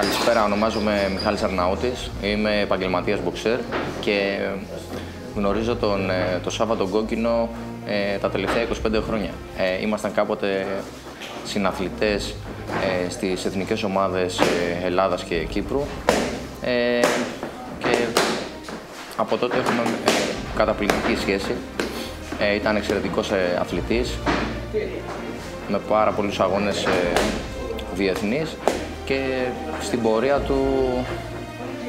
Καλησπέρα, ονομάζομαι Μιχάλης Αρναούτης, είμαι επαγγελματίας μποξέρ και γνωρίζω τον, ε, το Σάββατο Κόκκινο ε, τα τελευταία 25 χρόνια. Ε, ήμασταν κάποτε συναθλητές ε, στις εθνικές ομάδες ε, Ελλάδας και Κύπρου ε, και από τότε έχουμε ε, καταπληκτική σχέση. Ε, ήταν εξαιρετικός αθλητής με πάρα πολλούς αγώνες διεθνείς και στην πορεία του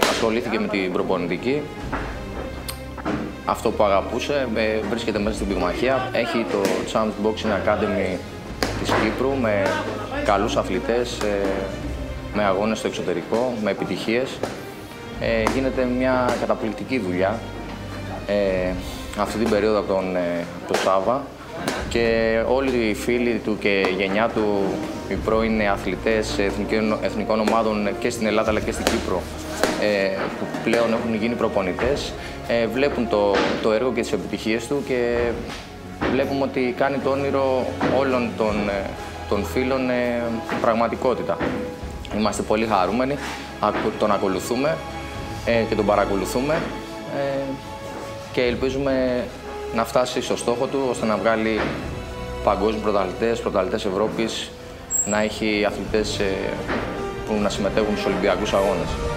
ασχολήθηκε με την προπονητική. Αυτό που αγαπούσε ε, βρίσκεται μέσα στην πυγμαχία. Έχει το Champs Boxing Academy της Κύπρου με καλούς αθλητές, ε, με αγώνες στο εξωτερικό, με επιτυχίες. Ε, γίνεται μια καταπληκτική δουλειά ε, αυτή την περίοδο από τον, ε, το Σάβα και όλοι οι φίλοι του και η γενιά του, οι πρώην αθλητές εθνικών ομάδων και στην Ελλάδα αλλά και στην Κύπρο ε, που πλέον έχουν γίνει προπονητές, ε, βλέπουν το, το έργο και τις επιτυχίες του και βλέπουμε ότι κάνει το όνειρο όλων των, ε, των φίλων πραγματικότητα. Είμαστε πολύ χαρούμενοι, τον ακολουθούμε και τον παρακολουθούμε και ελπίζουμε να φτάσει στο στόχο του ώστε να βγάλει παγκόσμιους πρωταθλητές, πρωταθλητές Ευρώπης, να έχει αθλητές που να συμμετέχουν στους Ολυμπιακούς Αγώνες.